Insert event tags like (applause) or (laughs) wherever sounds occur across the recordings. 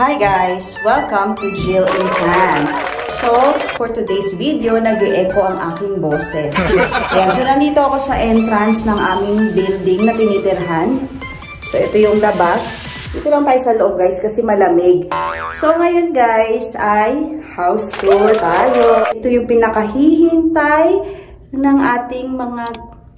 Hi guys! Welcome to Jill in Hand. So, for today's video, nag-echo ang aking boses. (laughs) Ayan, so nandito ako sa entrance ng aming building na tinitirhan. So, ito yung labas. Dito lang tayo sa loob guys kasi malamig. So, ngayon guys ay house tour tayo. Ito yung pinakahihintay ng ating mga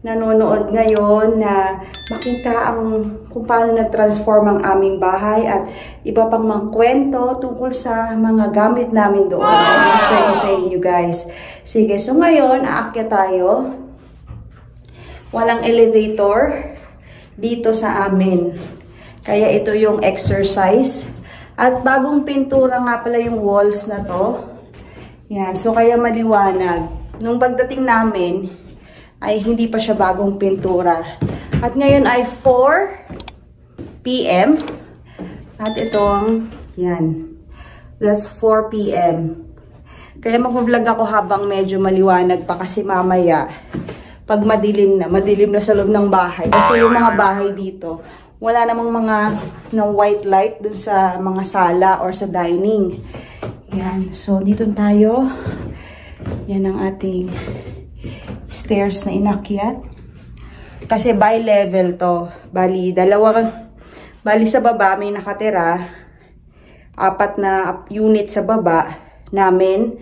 nanonood ngayon na makita ang kung paano nag-transform ang aming bahay at iba pang mga kwento tungkol sa mga gamit namin doon. Wow! share ko sa inyo guys. Sige, so ngayon, aakyat tayo. Walang elevator dito sa amin. Kaya ito yung exercise. At bagong pintura nga pala yung walls na to. Yan, so kaya maliwanag. Nung pagdating namin, ay hindi pa siya bagong pintura. At ngayon ay 4 p.m. At itong, yan, that's 4 p.m. Kaya mag-vlog ako habang medyo maliwanag pa kasi mamaya, pag madilim na, madilim na sa loob ng bahay. Kasi yung mga bahay dito, wala namang mga na white light dun sa mga sala or sa dining. Yan, so dito tayo. Yan ang ating stairs na inakyat. Kasi by level to. Bali, dalawa, bali sa baba may nakatira. Apat na unit sa baba namin.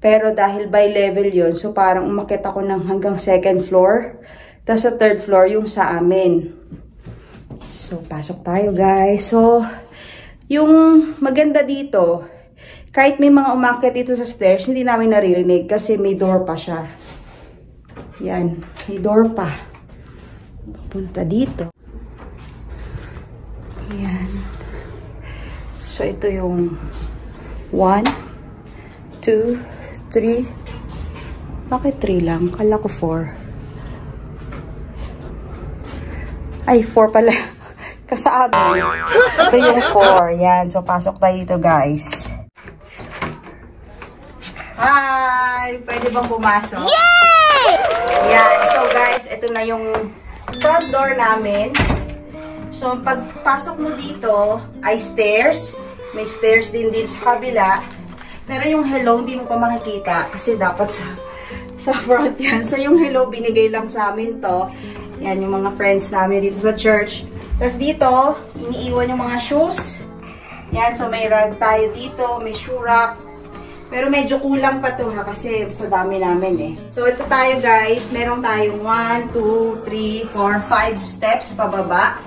Pero dahil by level yon so parang umakit ako ng hanggang second floor. Tapos sa third floor yung sa amin. So, pasok tayo guys. So, yung maganda dito, kahit may mga umakyat dito sa stairs, hindi namin naririnig kasi may door pa siya. Yan, may door pa. Punta dito. Yan. So, ito yung 1, 2, 3. Bakit 3 lang? Kala ko 4. Ay, 4 pala. (laughs) Kasabi. Ito yung 4. Yan. So, pasok tayo dito, guys. Hi! Pwede bang pumasok? Yeah! Yan. So, guys, ito na yung front door namin. So, pagpasok mo dito, ay stairs. May stairs din dito sa kabila. Pero yung hello, hindi mo pa makikita kasi dapat sa sa front yan. So, yung hello, binigay lang sa amin to. Yan, yung mga friends namin dito sa church. Tapos dito, iniiwan yung mga shoes. Yan, so may rug tayo dito, may shoe rack. Pero medyo kulang pa to ha kasi sa dami namin eh. So ito tayo guys, meron tayong 1, 2, 3, 4, 5 steps pababa.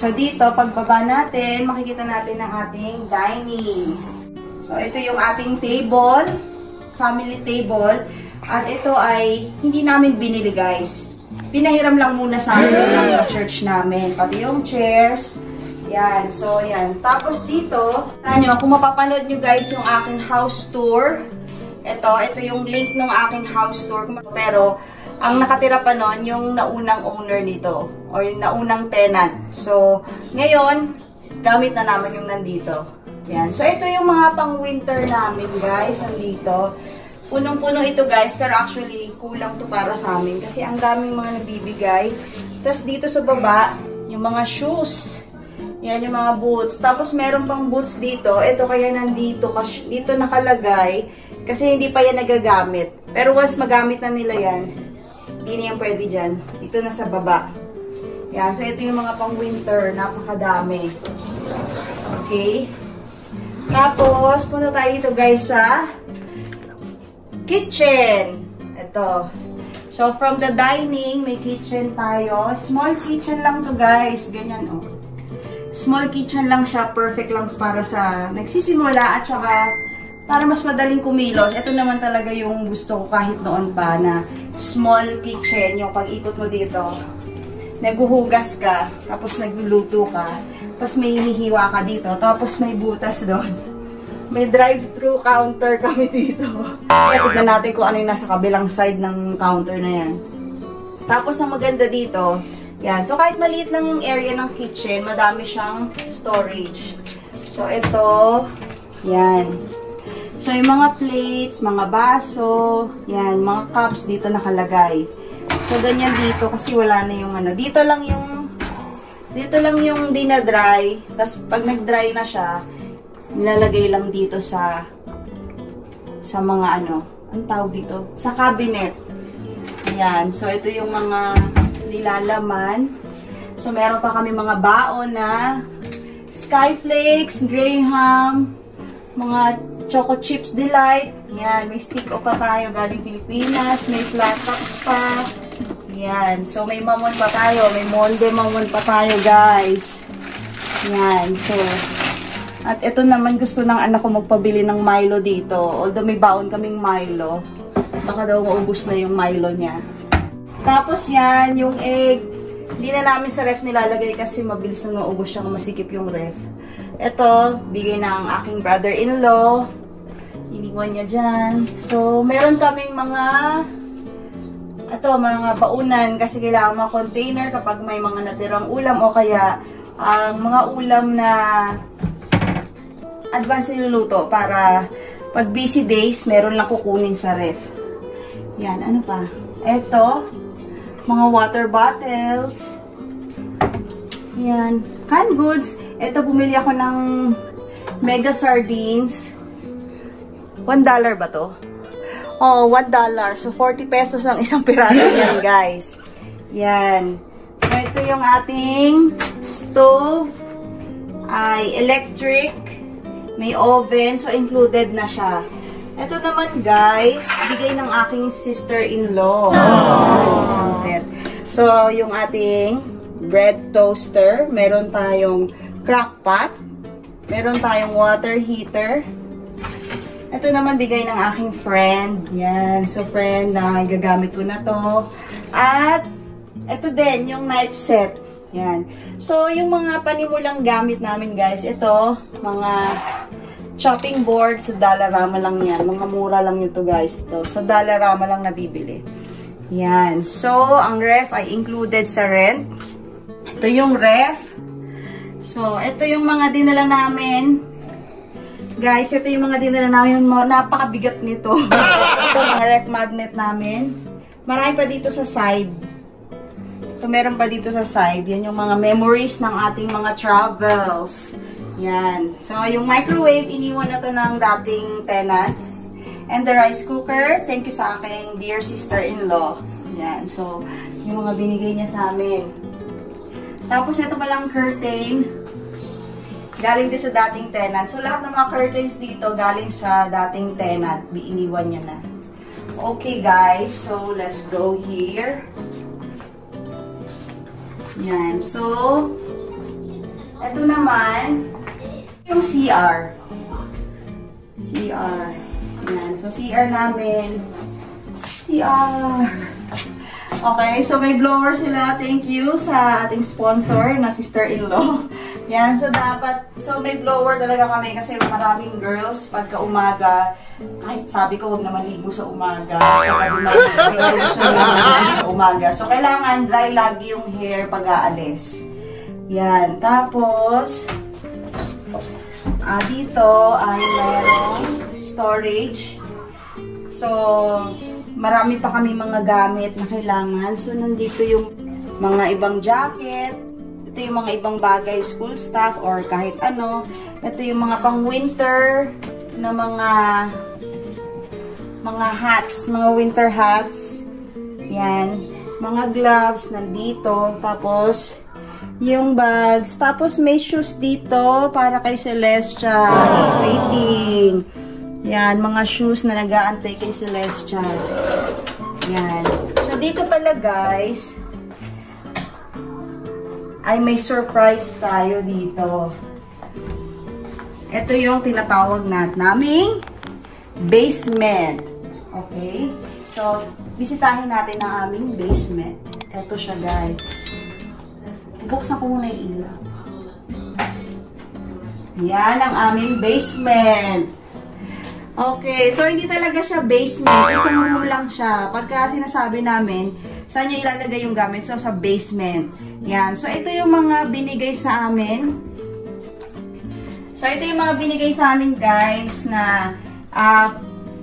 So dito, pagbaba natin, makikita natin ang ating dining. So ito yung ating table, family table. At ito ay hindi namin binili guys. Pinahiram lang muna sa amin ng church namin. Pati yung chairs, yan. So, yan. Tapos dito, ano, kung mapapanood nyo guys yung aking house tour, ito, ito yung link ng aking house tour. Pero, ang nakatira pa nun, yung naunang owner nito. Or yung naunang tenant. So, ngayon, gamit na naman yung nandito. Yan. So, ito yung mga pang-winter namin, guys, nandito. Punong-puno ito, guys. Pero actually, kulang to para sa amin. Kasi ang daming mga nabibigay. Tapos dito sa baba, yung mga shoes. Yan yung mga boots. Tapos meron pang boots dito. Ito kaya nandito, dito nakalagay. Kasi hindi pa yan nagagamit. Pero once magamit na nila yan, hindi na yan pwede dyan. Dito na sa baba. Yan. So, ito yung mga pang winter. Napakadami. Okay. Tapos, punta tayo dito guys sa kitchen. Ito. So, from the dining, may kitchen tayo. Small kitchen lang to guys. Ganyan, oh small kitchen lang siya, perfect lang para sa nagsisimula at saka para mas madaling kumilos. Ito naman talaga yung gusto ko kahit noon pa na small kitchen, yung pag-ikot mo dito. Naguhugas ka, tapos nagluluto ka, tapos may hinihiwa ka dito, tapos may butas doon. (laughs) May drive-thru counter kami dito. Kaya tignan natin kung ano yung nasa kabilang side ng counter na yan. Tapos ang maganda dito, yan. So, kahit maliit lang yung area ng kitchen, madami siyang storage. So, ito, yan. So, yung mga plates, mga baso, yan, mga cups dito nakalagay. So, ganyan dito kasi wala na yung ano. Dito lang yung, dito lang yung dinadry. Tapos, pag nag-dry na siya, Nilalagay lang dito sa sa mga ano, ang tawag dito? Sa cabinet. Ayan. So, ito yung mga nilalaman. So, meron pa kami mga baon na Skyflakes, Graham, mga Choco Chips Delight. Yan, may stick o pa tayo galing Pilipinas. May flat tops pa. Yan. So, may mamon pa tayo. May molde mamon pa tayo, guys. Yan. So, at ito naman gusto ng anak ko magpabili ng Milo dito. Although may baon kaming Milo. Baka daw maubos na yung Milo niya. Tapos yan, yung egg. Hindi na namin sa ref nilalagay kasi mabilis na maubos siya kung masikip yung ref. Ito, bigay ng aking brother-in-law. Iniwan niya dyan. So, meron kaming mga ito, mga baunan kasi kailangan mga container kapag may mga natirang ulam o kaya ang mga ulam na advance niluluto para pag busy days, meron lang kukunin sa ref. Yan, ano pa? Ito, mga water bottles. Yan, canned goods. Ito, bumili ako ng mega sardines. $1 ba to? Oh, $1. So, 40 pesos ang isang piraso yan, (laughs) guys. Yan. So, ito yung ating stove. Ay, electric. May oven. So, included na siya. Ito naman, guys, bigay ng aking sister-in-law. Isang set. So, yung ating bread toaster. Meron tayong crock pot. Meron tayong water heater. Ito naman bigay ng aking friend. Yan. So, friend, na gagamit ko na to. At, ito din, yung knife set. Yan. So, yung mga panimulang gamit namin, guys, ito, mga chopping board sa Dollarama lang yan. Mga mura lang yun to, guys. To. Sa Dollarama lang nabibili. Yan. So, ang ref ay included sa rent. Ito yung ref. So, ito yung mga dinala namin Guys, ito yung mga dinala namin. Napakabigat nito. (laughs) ito mga ref magnet namin. Marami pa dito sa side. So, meron pa dito sa side. Yan yung mga memories ng ating mga travels. Yan. So, yung microwave, iniwan na to ng dating tenant. And the rice cooker, thank you sa aking dear sister-in-law. Yan. So, yung mga binigay niya sa amin. Tapos, ito palang curtain. Galing din sa dating tenant. So, lahat ng mga curtains dito galing sa dating tenant. Iniwan niya na. Okay, guys. So, let's go here. Yan. So, ito naman, yung CR. CR. Yan. So, CR namin. CR. Okay, so may blower sila. Thank you sa ating sponsor na sister-in-law. (laughs) Yan, so dapat, so may blower talaga kami kasi maraming girls pagka umaga, kahit sabi ko huwag na maligo sa umaga, sa gabi maligo, sa umaga. So kailangan dry lagi yung hair pag aalis. Yan, tapos, ah, dito ay mayroong storage. So, marami pa kami mga gamit na kailangan. So, nandito yung mga ibang jacket. Ito yung mga ibang bagay, school stuff or kahit ano. Ito yung mga pang winter na mga mga hats, mga winter hats. Yan. Mga gloves nandito. Tapos, yung bags. Tapos, may shoes dito para kay Celestia. It's waiting. Yan, mga shoes na nag-aantay kay Celestial. Yan. So, dito pala guys, ay may surprise tayo dito. Ito yung tinatawag nat naming basement. Okay? So, bisitahin natin ang aming basement. Ito siya guys. Buksan ko muna yung ilaw. Yan ang aming basement. Okay, so hindi talaga siya basement. Isang room lang siya. Pagka sinasabi namin, saan nyo ilalagay yung gamit? So, sa basement. Yan. So, ito yung mga binigay sa amin. So, ito yung mga binigay sa amin, guys, na uh,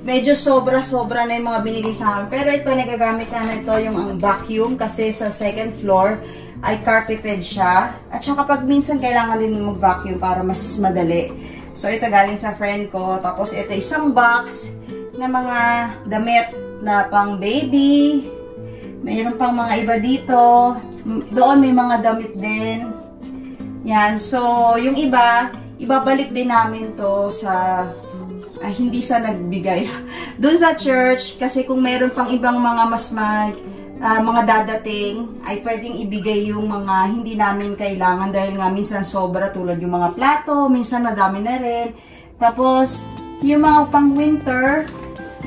medyo sobra-sobra na yung mga binigay sa amin. Pero ito, nagagamit na ito yung ang vacuum kasi sa second floor ay carpeted siya. At saka pag minsan kailangan din mag-vacuum para mas madali. So, ito galing sa friend ko. Tapos, ito isang box na mga damit na pang baby. Mayroon pang mga iba dito. Doon may mga damit din. Yan. So, yung iba, ibabalik din namin to sa ah, hindi sa nagbigay. (laughs) Doon sa church, kasi kung meron pang ibang mga mas mag, uh, mga dadating, ay pwedeng ibigay yung mga hindi namin kailangan dahil nga minsan sobra tulad yung mga plato, minsan madami na rin. Tapos, yung mga pang winter,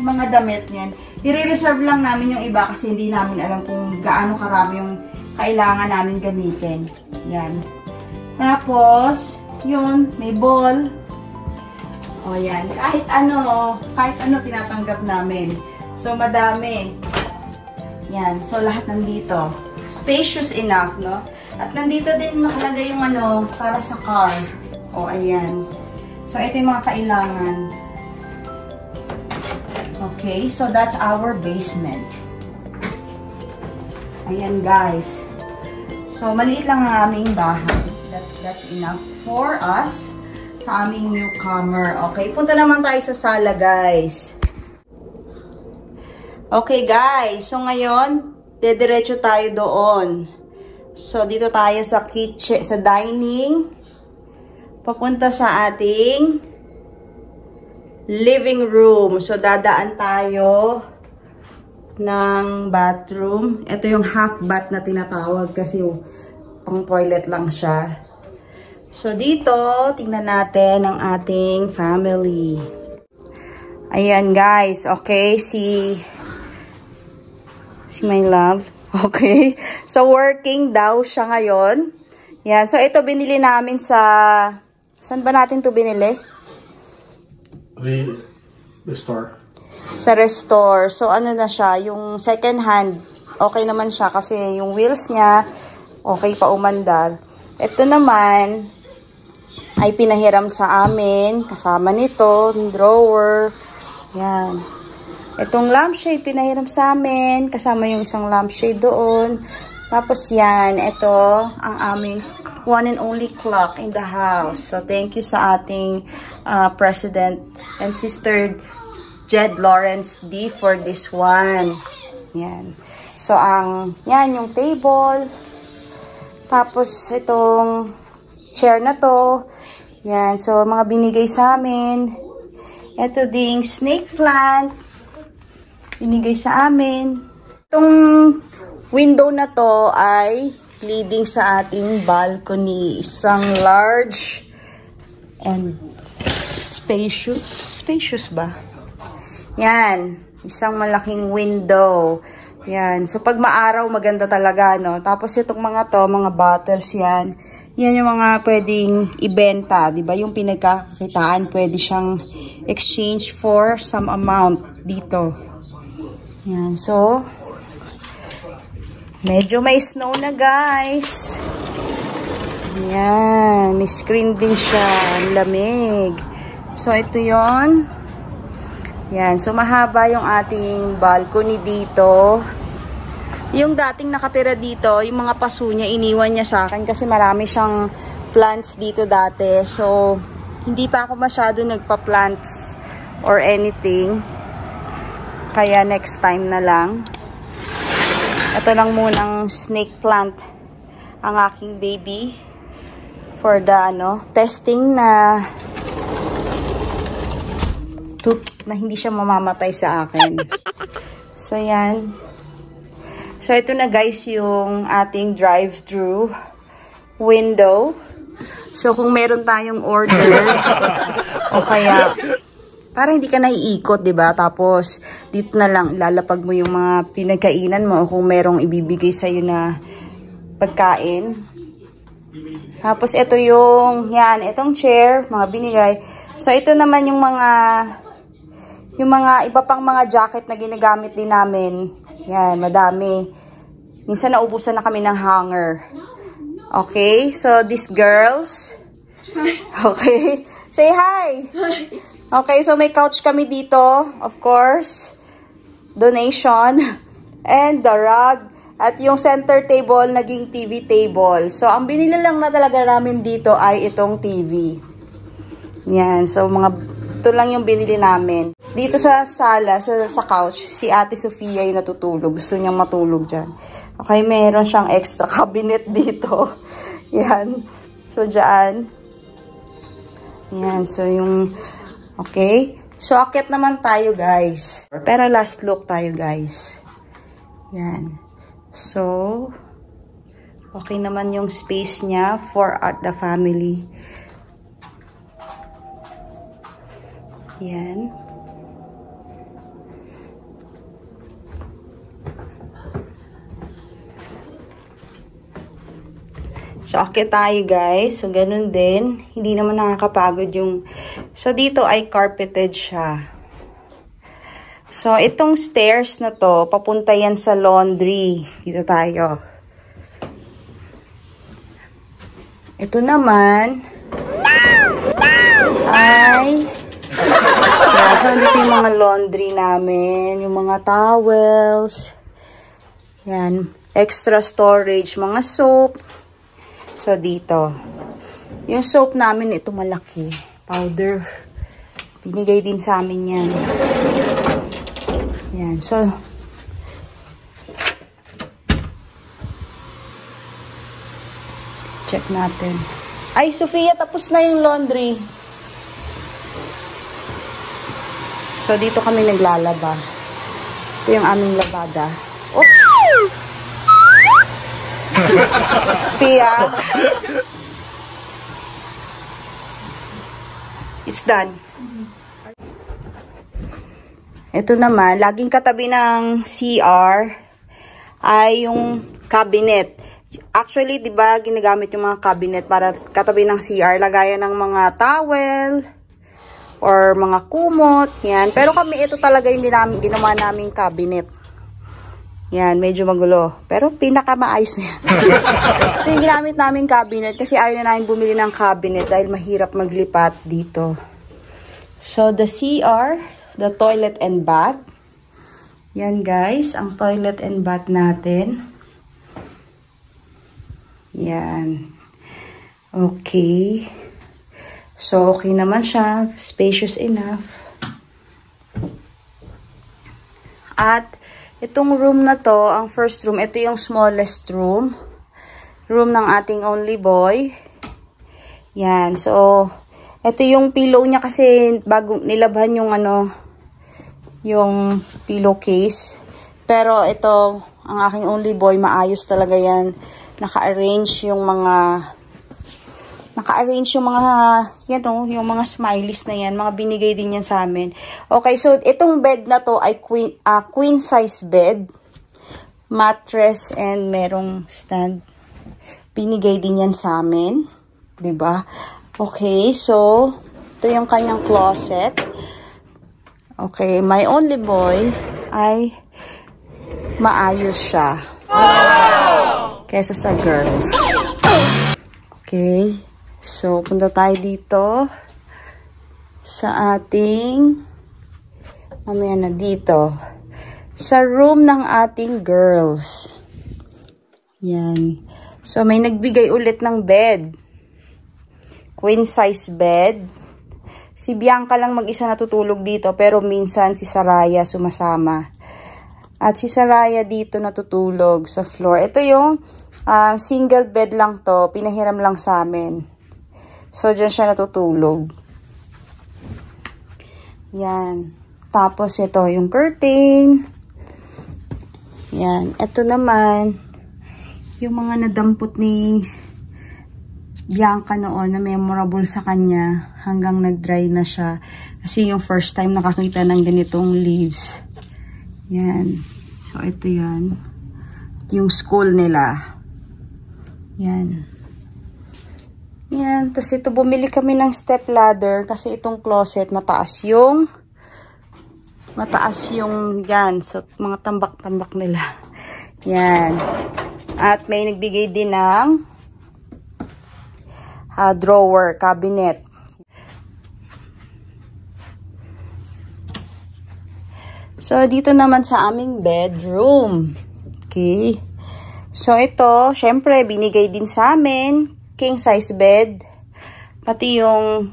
mga damit niyan, i-reserve lang namin yung iba kasi hindi namin alam kung gaano karami yung kailangan namin gamitin. Yan. Tapos, yun, may ball. O yan, kahit ano, kahit ano tinatanggap namin. So, madami. Yan, so lahat nandito. Spacious enough, no? At nandito din nakalagay yung ano, para sa car. O, ayan. So, ito yung mga kailangan. Okay, so that's our basement. Ayan, guys. So, maliit lang ang aming bahay. That, that's enough for us sa aming newcomer. Okay, punta naman tayo sa sala, guys. Okay, guys. So, ngayon, dediretso tayo doon. So, dito tayo sa kitchen, sa dining. Papunta sa ating living room. So, dadaan tayo ng bathroom. Ito yung half bath na tinatawag kasi yung pang toilet lang siya. So, dito, tingnan natin ang ating family. Ayan, guys. Okay, si... Si my love. (laughs) Okay. So, working daw siya ngayon. Yan. So, ito binili namin sa... Saan ba natin to binili? The, the store. Sa restore. So, ano na siya? Yung second hand. Okay naman siya kasi yung wheels niya okay pa umandar. Ito naman ay pinahiram sa amin. Kasama nito, drawer. Yan. Itong lampshade pinahiram sa amin. Kasama yung isang lampshade doon. Tapos yan, ito ang aming one and only clock in the house. So thank you sa ating uh, President and Sister Jed Lawrence D for this one. Yan. So ang, yan yung table. Tapos, itong chair na to. Yan. So, mga binigay sa amin. Ito ding snake plant. Binigay sa amin. Itong window na to ay leading sa ating balcony. Isang large and spacious. Spacious ba? Yan. Isang malaking window. Yan. So, pag maaraw, maganda talaga, no? Tapos, itong mga to, mga bottles yan. Yan yung mga pwedeng ibenta, di ba? Yung pinagkakitaan, pwede siyang exchange for some amount dito. Yan. So, medyo may snow na, guys. Yan. May screen din siya. Lamig. So, ito yon yan. So, mahaba yung ating balcony dito. Yung dating nakatira dito, yung mga paso niya, iniwan niya sa akin kasi marami siyang plants dito dati. So, hindi pa ako masyado nagpa-plants or anything. Kaya next time na lang. Ito lang munang snake plant ang aking baby for the ano, testing na to, na hindi siya mamamatay sa akin. (laughs) So, yan. So, ito na guys yung ating drive-thru window. So, kung meron tayong order, (laughs) o kaya, para hindi ka naiikot, ba diba? Tapos, dito na lang, ilalapag mo yung mga pinagkainan mo o kung merong ibibigay sa'yo na pagkain. Tapos, ito yung, yan, itong chair, mga binigay. So, ito naman yung mga yung mga iba pang mga jacket na ginagamit din namin. Yan, madami. Minsan naubusan na kami ng hanger. Okay? So, these girls. Okay? Say hi! Okay, so may couch kami dito. Of course. Donation. (laughs) And the rug. At yung center table, naging TV table. So, ang binili lang na talaga namin dito ay itong TV. Yan. So, mga, ito lang yung binili namin. Dito sa sala, sa, sa couch, si Ate Sofia yung natutulog. Gusto niyang matulog dyan. Okay, meron siyang extra (laughs) cabinet dito. (laughs) Yan. So, dyan. Yan. So, yung, okay. So, akit naman tayo, guys. Pero last look tayo, guys. Yan. So, okay naman yung space niya for at the family. Yan. So, akit tayo guys. So, ganun din. Hindi naman nakakapagod yung... So, dito ay carpeted siya. So, itong stairs na to, papunta yan sa laundry. Dito tayo. Ito naman ay yeah, so, dito yung mga laundry namin. Yung mga towels. Yan. Extra storage. Mga soap. So, dito. Yung soap namin, ito malaki. Powder. Binigay din sa amin yan. Yan. So, check natin. Ay, Sofia, tapos na yung laundry. So, dito kami naglalaba. Ito yung aming labada. Oops! (laughs) Pia. It's done. Ito naman, laging katabi ng CR ay yung cabinet. Actually, 'di ba, ginagamit yung mga cabinet para katabi ng CR, lagayan ng mga towel or mga kumot, 'yan. Pero kami ito talaga yung ginawa naming cabinet. Yan, medyo magulo. Pero pinakamaayos na yan. (laughs) Ito yung ginamit namin cabinet kasi ayaw na namin bumili ng cabinet dahil mahirap maglipat dito. So, the CR, the toilet and bath. Yan guys, ang toilet and bath natin. Yan. Okay. So, okay naman siya. Spacious enough. At, Itong room na to, ang first room, ito yung smallest room. Room ng ating only boy. Yan. So, ito yung pillow niya kasi bago nilabhan yung ano, yung pillowcase. Pero ito, ang aking only boy, maayos talaga yan. Naka-arrange yung mga naka-arrange yung mga, yan o, yung mga smileys na yan. Mga binigay din yan sa amin. Okay, so itong bed na to ay queen, uh, queen size bed. Mattress and merong stand. Binigay din yan sa amin. ba diba? Okay, so, ito yung kanyang closet. Okay, my only boy ay maayos siya. Wow! Kesa sa girls. Okay. So, punta tayo dito sa ating mamaya na dito sa room ng ating girls. Yan. So, may nagbigay ulit ng bed. Queen size bed. Si Bianca lang mag-isa natutulog dito pero minsan si Saraya sumasama. At si Saraya dito natutulog sa floor. Ito yung uh, single bed lang to. Pinahiram lang sa amin. So, dyan siya natutulog. Yan. Tapos, ito yung curtain. Yan. Ito naman, yung mga nadampot ni Bianca noon na memorable sa kanya hanggang nag-dry na siya. Kasi yung first time nakakita ng ganitong leaves. Yan. So, ito yan. Yung school nila. Yan. Yan. Tapos ito, bumili kami ng step ladder kasi itong closet mataas yung mataas yung yan. So, mga tambak-tambak nila. Yan. At may nagbigay din ng uh, drawer, cabinet. So, dito naman sa aming bedroom. Okay. So, ito, syempre, binigay din sa amin king size bed. Pati yung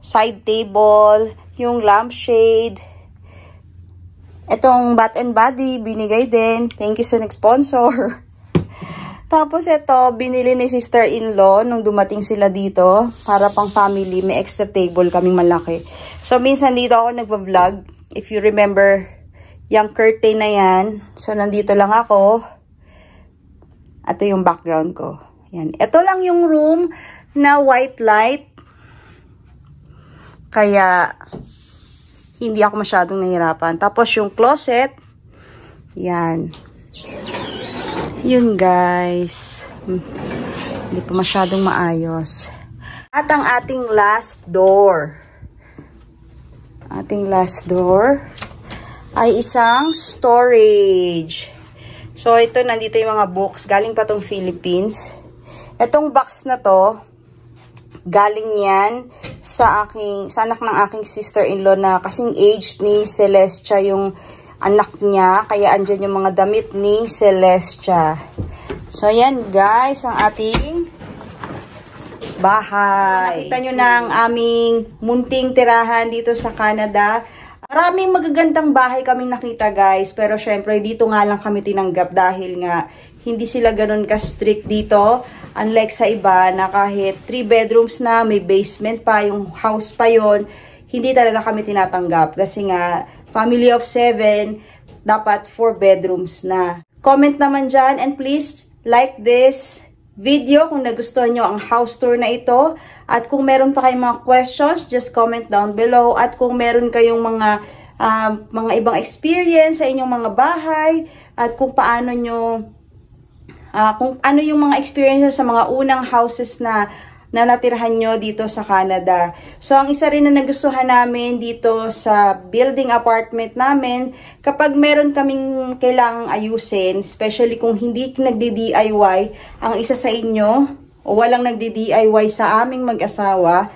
side table, yung lampshade. Itong Bat and Body, binigay din. Thank you sa nag-sponsor. (laughs) Tapos ito, binili ni sister-in-law nung dumating sila dito. Para pang family, may extra table kaming malaki. So, minsan dito ako nagpa-vlog. If you remember, yung curtain na yan. So, nandito lang ako. Ito yung background ko. Yan. Ito lang yung room na white light. Kaya, hindi ako masyadong nahirapan. Tapos, yung closet. Yan. Yun guys. Hmm. Hindi pa masyadong maayos. At ang ating last door. Ating last door ay isang storage. So, ito, nandito yung mga books. Galing pa tong Philippines. Itong box na to, galing yan sa aking, sa anak ng aking sister-in-law na kasing age ni Celestia yung anak niya. Kaya andyan yung mga damit ni Celestia. So, yan guys, ang ating bahay. Nakita nyo na ang aming munting tirahan dito sa Canada. Maraming magagandang bahay kaming nakita guys. Pero syempre, dito nga lang kami tinanggap dahil nga hindi sila ganun ka-strict dito. Unlike sa iba na kahit 3 bedrooms na, may basement pa, yung house pa yon hindi talaga kami tinatanggap. Kasi nga, family of 7, dapat 4 bedrooms na. Comment naman dyan and please like this video kung nagustuhan nyo ang house tour na ito. At kung meron pa kayong mga questions, just comment down below. At kung meron kayong mga uh, mga ibang experience sa inyong mga bahay at kung paano nyo uh, kung ano yung mga experiences sa mga unang houses na na natirahan nyo dito sa Canada. So, ang isa rin na nagustuhan namin dito sa building apartment namin, kapag meron kaming kailangang ayusin, especially kung hindi nagdi-DIY, ang isa sa inyo, o walang nagdi-DIY sa aming mag-asawa,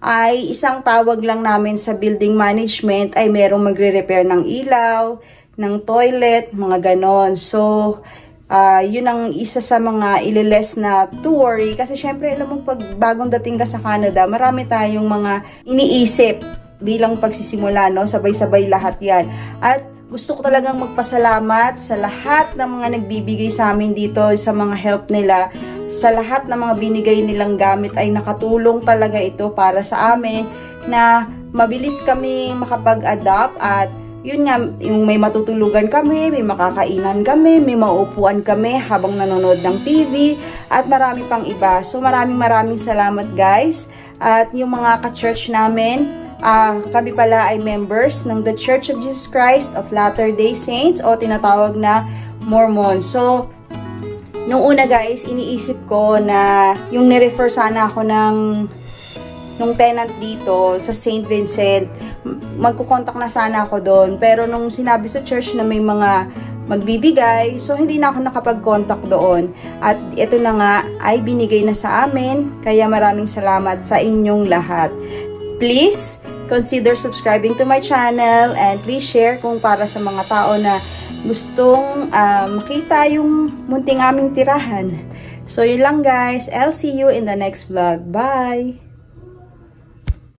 ay isang tawag lang namin sa building management ay merong magre-repair ng ilaw, ng toilet, mga ganon. So, uh, yun ang isa sa mga ililes na to worry. Kasi syempre, alam mo, pag bagong dating ka sa Canada, marami tayong mga iniisip bilang pagsisimula, no? Sabay-sabay lahat yan. At gusto ko talagang magpasalamat sa lahat ng mga nagbibigay sa amin dito, sa mga help nila, sa lahat ng mga binigay nilang gamit ay nakatulong talaga ito para sa amin na mabilis kami makapag-adapt at yun nga, yung may matutulugan kami, may makakainan kami, may maupuan kami habang nanonood ng TV, at marami pang iba. So maraming maraming salamat guys. At yung mga ka-church namin, uh, kami pala ay members ng The Church of Jesus Christ of Latter-day Saints o tinatawag na Mormon. So, nung una guys, iniisip ko na yung nirefer sana ako ng nung tenant dito sa St. Vincent, magkukontak na sana ako doon. Pero nung sinabi sa church na may mga magbibigay, so hindi na ako nakapag-contact doon. At ito na nga ay binigay na sa amin, kaya maraming salamat sa inyong lahat. Please, consider subscribing to my channel and please share kung para sa mga tao na gustong uh, makita yung munting aming tirahan. So, yun lang guys. I'll see you in the next vlog. Bye!